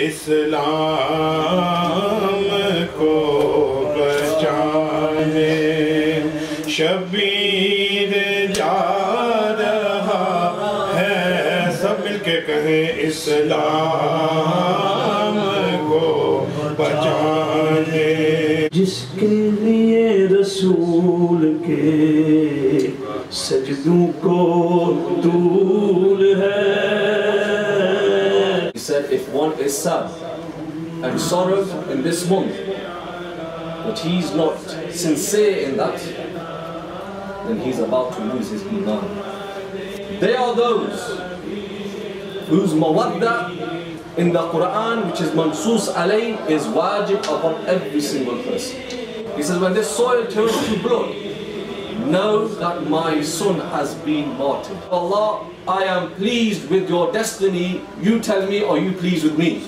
اسلام کو بچانے شبیر جا رہا ہے۔ سب مل کے کہیں اسلام کو بچانے جس کے لیے رسول کے سجدوں کو دور if one is sad and sorrow in this month, but he's not sincere in that, then he's about to lose his iman. They are those whose mawadda in the Quran, which is mansus alayh, is wajib upon every single person. He says, when this soil turns to blood, know that my son has been martyred. Allah, I am pleased with your destiny. You tell me, are you pleased with me?